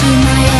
to my